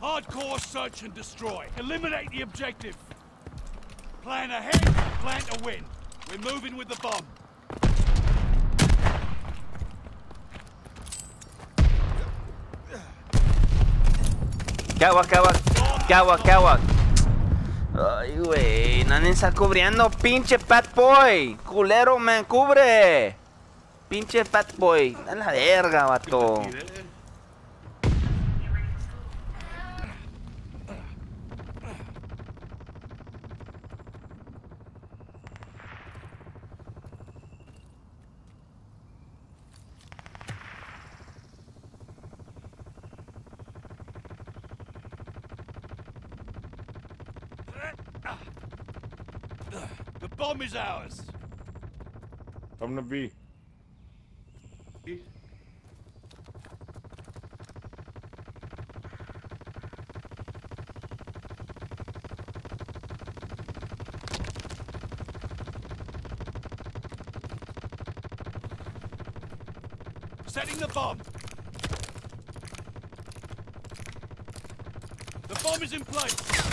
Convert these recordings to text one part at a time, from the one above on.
Hardcore search and destroy. Eliminate the objective. Plan ahead, plan to win. We're moving with the bomb. Kawa, kawa, kawa, kawa. Ay, güey, nadie está cubriendo, pinche Pat Boy. Culero, man, cubre. Pinche Fat Boy. A la verga, vato. The bomb is ours. Come to B. Setting the bomb. The bomb is in place.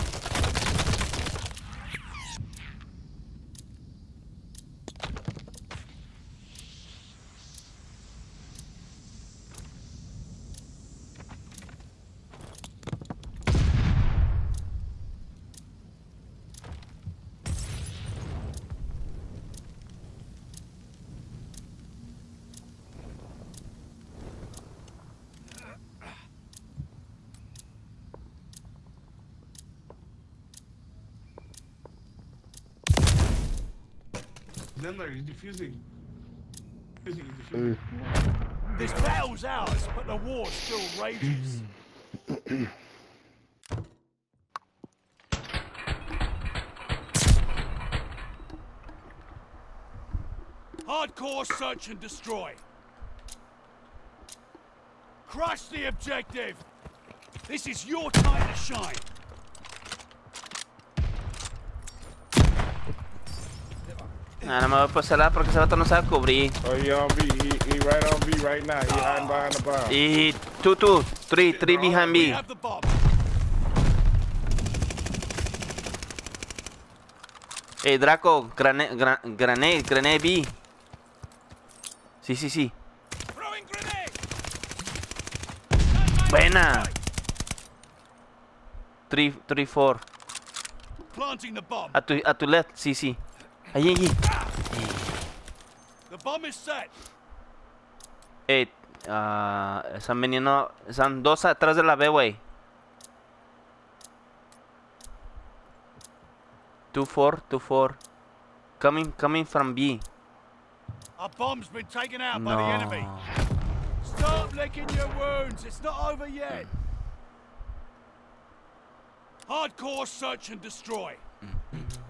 Zendler, he's defusing. Defusing, defusing. Mm. This battle's ours, but the war still rages. Hardcore search and destroy. Crush the objective. This is your time to shine. Ah, no me voy a pasar porque ese vato no sabe cubrir. Oh, he on B. He, he right on B right now. He hiding behind the bomb. Y two, two, three, three behind bomb. Hey, Draco, granade, granade, granade B. Sí, sí, sí. Buena. Three, three, four. Planting the bomb. A tu, a tu left, sí, sí. Allí, allí. The bomb is set. Eh, ah, están viniendo, están dos atrás de la B, güey. Two, four, two, four. Coming, coming from B. Our bomb's been taken out by the enemy. No. Stop licking your wounds. It's not over yet. Hardcore search and destroy.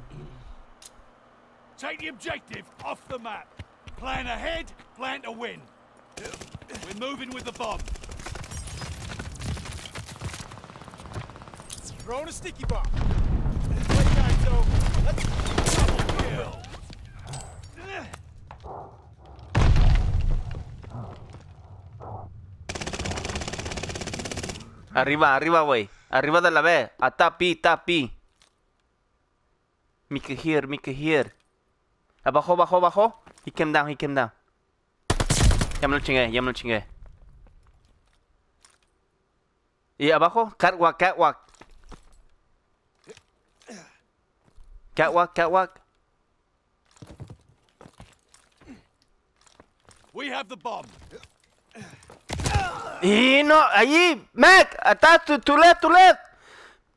Take the objective off the map. Plan ahead, plan to win. We're moving with the bomb. Throwing a sticky bomb. Playtime, so let's Double kill. Arriba, arriba, güey. Arriba de la B. A tapi, tapi. Mickey here, Mickey here. Abajo, abajo, abajo. He came down, he came down. Ya me lo chingué, ya me lo chingué. Y abajo, catwalk, catwalk. Catwalk, catwalk. We have the bomb. Y no, allí, Mac, atrás, tu, tu left, tu left.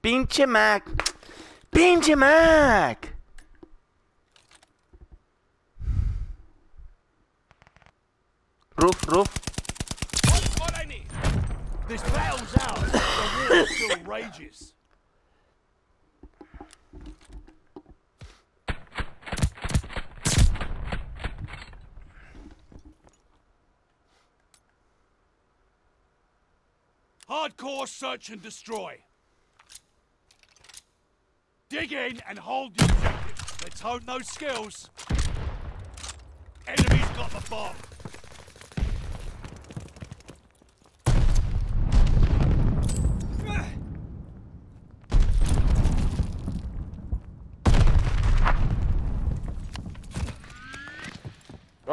Pinche Mac. Pinche Mac. Roof, roof. What I need? This battle's out. The war still rages. Hardcore search and destroy. Dig in and hold the objective. Let's hone those skills. Enemy's got the bomb.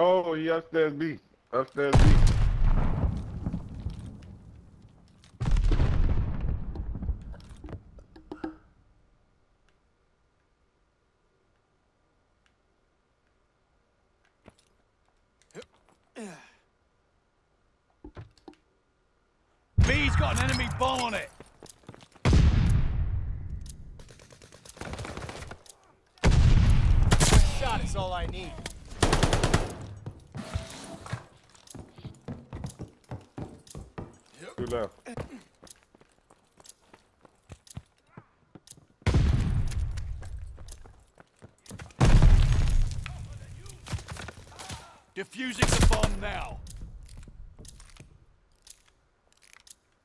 Oh, he upstairs B. Upstairs B. B's got an enemy bomb on it. Shot is all I need. Left. Defusing the bomb now.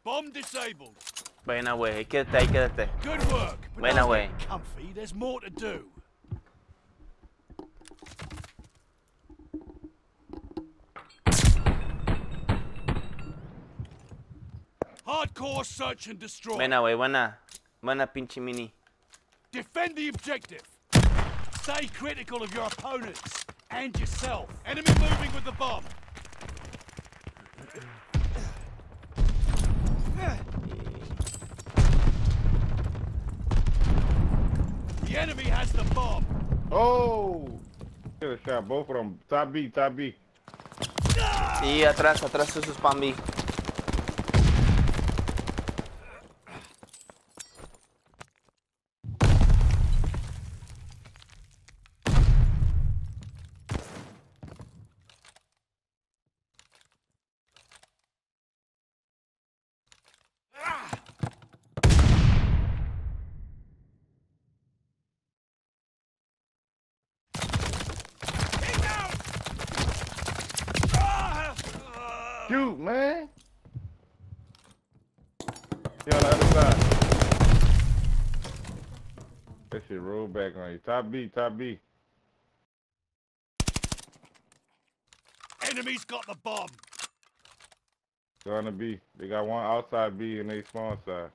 Bomb disabled. Buena, güey. Ahí quédate, ahí quédate. Good work. But Buena, don't güey. get comfy. There's more to do. Hardcore search and destroy. Buena, güey. Buena. Buena pinche mini. Defend the objective. Stay critical of your opponents and yourself. Enemy moving with the bomb. The enemy has the bomb. Oh! Should have shot both of them. Top B, top B. Sí, atrás, atrás de sus pambi. Shoot, man. He on the other side. That shit roll back on you. Top B, top B. Enemy's got the bomb. Going to B. They got one outside B and they spawn side.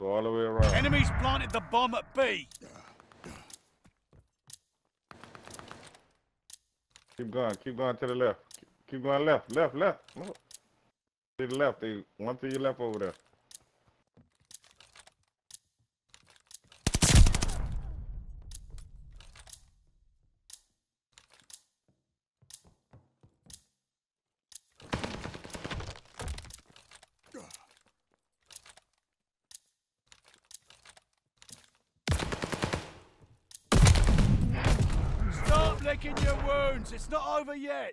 Go all the way around. Enemy's planted the bomb at B. Keep going. Keep going to the left. Keep going left. Left. Left. To the left. They one to your left over there. Stop licking your wounds. It's not over yet.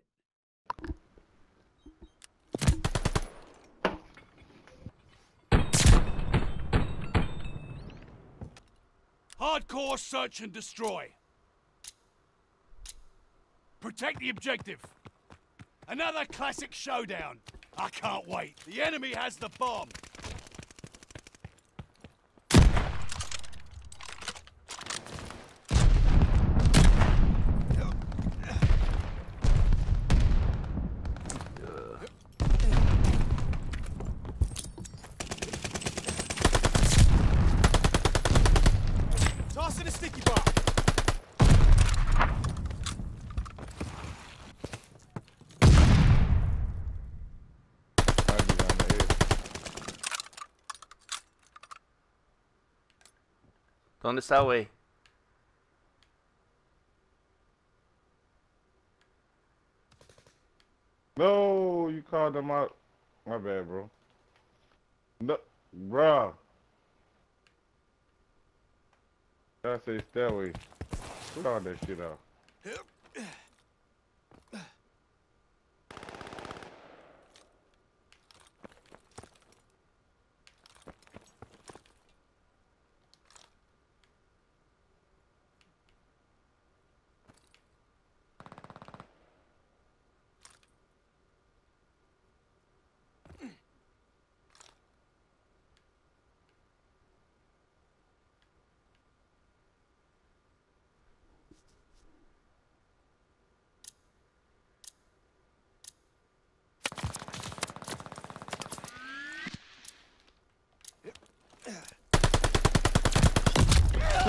Hardcore search and destroy. Protect the objective. Another classic showdown. I can't wait. The enemy has the bomb. Tossing a sticky bomb. Might be on the edge. ¿Dónde está, güey? No, you called them out. My bad, bro. No, bro. I say stairway. Call that shit out.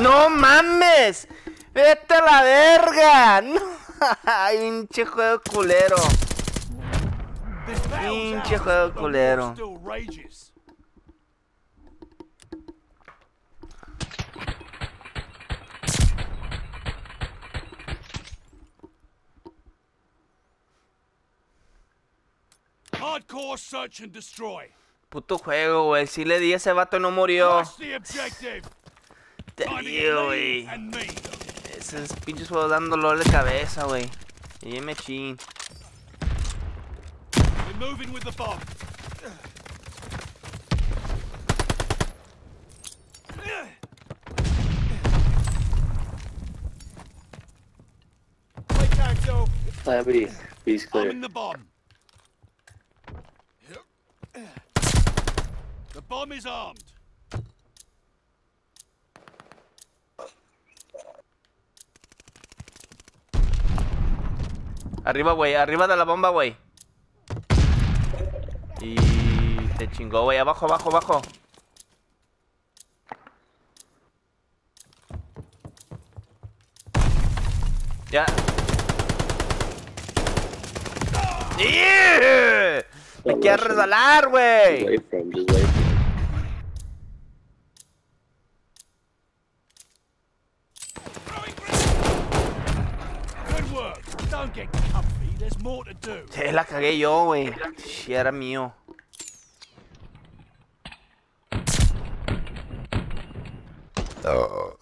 ¡No mames! ¡Vete a la verga! No. Ay, pinche juego culero. Pinche juego culero. still rages. Hardcore search and destroy. Puto juego, güey. Si le di a ese vato y no murió. Te digo, güey. Esos pinches juegos dando dolor de cabeza, güey. Y me chin. We're moving with the bomb. I'm clear. in the bomb. The bomb is armed. Arriba, güey. Arriba de la bomba, güey. Y te chingó, güey. Abajo, abajo, abajo. Ya. ¡Yeah! Me resbalar, Just güey. Sí, la cagué yo, güey. Sí, era mío. Oh.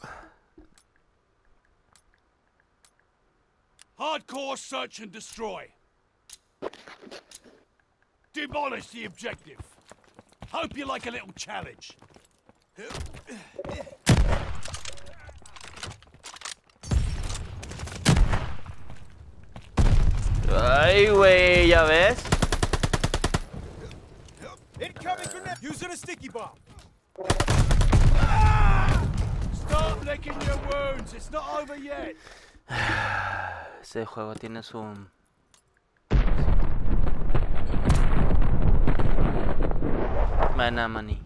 Hardcore search and destroy. Demolish the objective. Hope you like a little challenge. Ay, güey, ya ves. Incoming grenade. Using a sticky bomb. Start licking your wounds. It's not over yet. Ese juego tiene su... Mana money.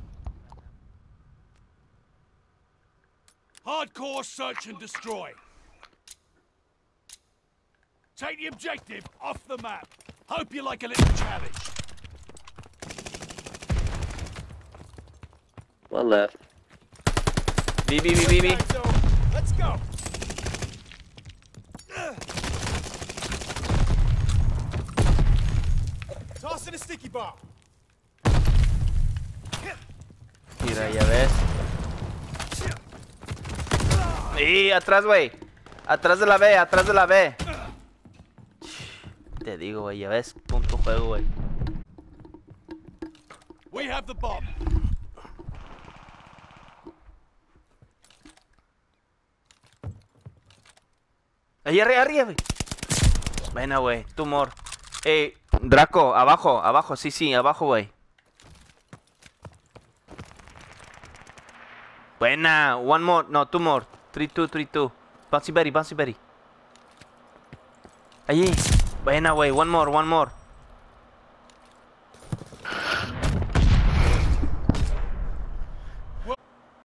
Hardcore search and destroy. Take the objective off the map. Hope you like a little challenge. One left. B, B, B, B, B. Let's go. Tossing a sticky bomb. Mira, ya ves. Y atrás, güey. Atrás de la B, atrás de la B. Te digo, güey, ya ves. Punto juego, güey. We have the bomb. Ahí arriba, arriba, güey. Buena, güey. Tumor. Eh, Draco, abajo, abajo, sí, sí, abajo, güey. Buena. One more. No, two more. Three, two, three, two. Bouncy Berry, Bouncy Berry. Allí. Buena, güey. One more, one more.